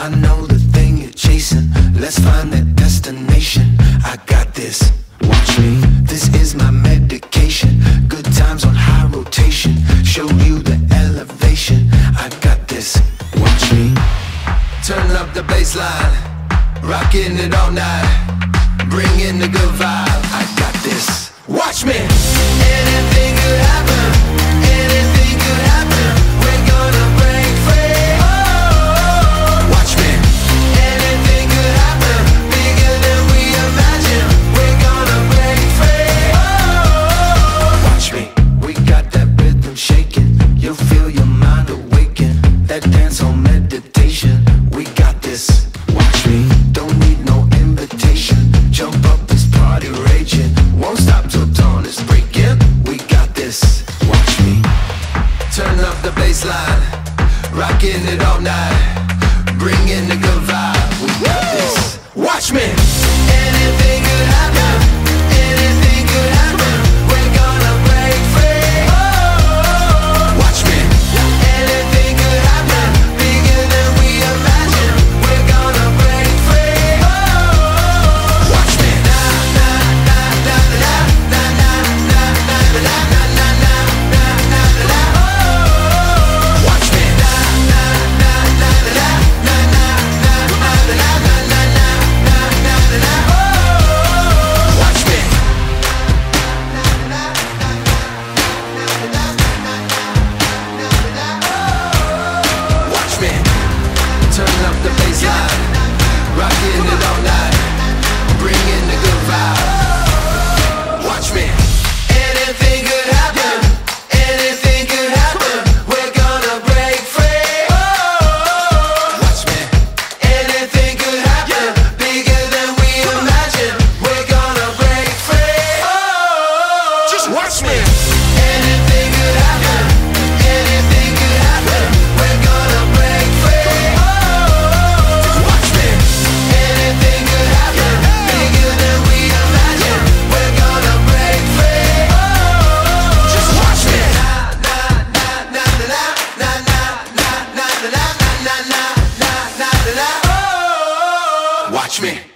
I know the thing you're chasing. Let's find that destination. I got this, watch me. This is my medication. Good times on high rotation. Show you the elevation. I got this, watch me. Turn up the bass line Rockin' it all night. Bring in the good vibes. I got That dance meditation? We got this, watch me. Don't need no invitation. Jump up, this party raging. Won't stop till dawn is breaking. We got this, watch me. Turn up the bass line Rocking it all night. Bringing the good vibe. We got this, watch me. Anything could happen. getting it all night. Bringing the me.